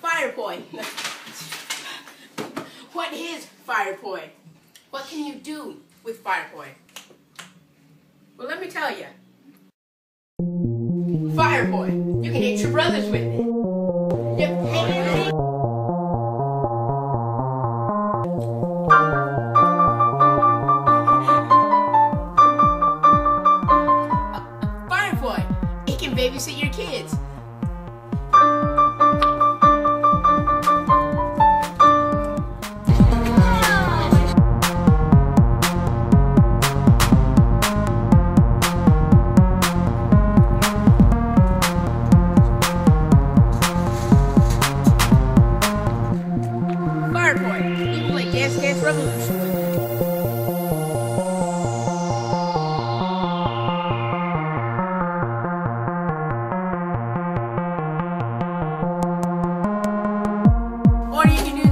fire poi? what is fire poi? What can you do with fire poi? Well, let me tell you. Fire poi. You can hit your brothers with it. Babysit your kids. Dance Revolution. Or you can do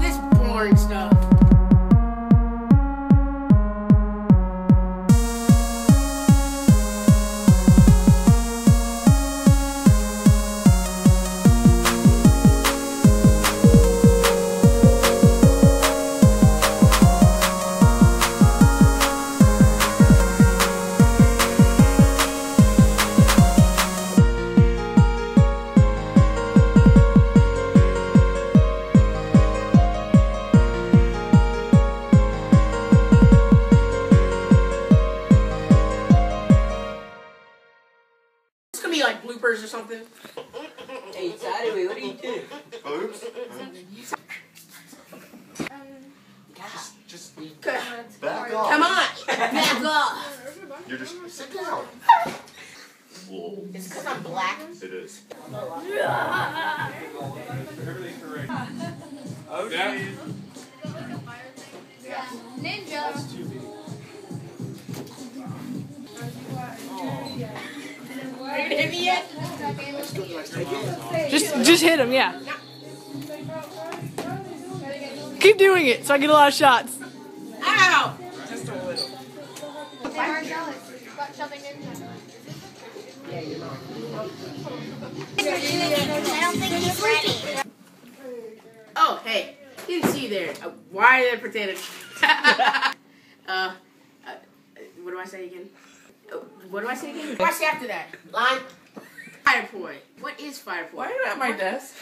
be like bloopers or something. Hey, Saturday, what are you doing? Oops. Just back off. Come on, back off. You're just sit down. Whoa. It's because I'm black. It is. Oh, jeez. Ninja. Just just hit him, yeah. Keep doing it so I get a lot of shots. Ow! I don't think he's ready. Oh, hey, didn't see you there. Uh, why are there potatoes? uh, uh, what do I say again? Uh, what do I say again? What's after that? Line. Fire poi. What is fire poi? Why are you at my desk?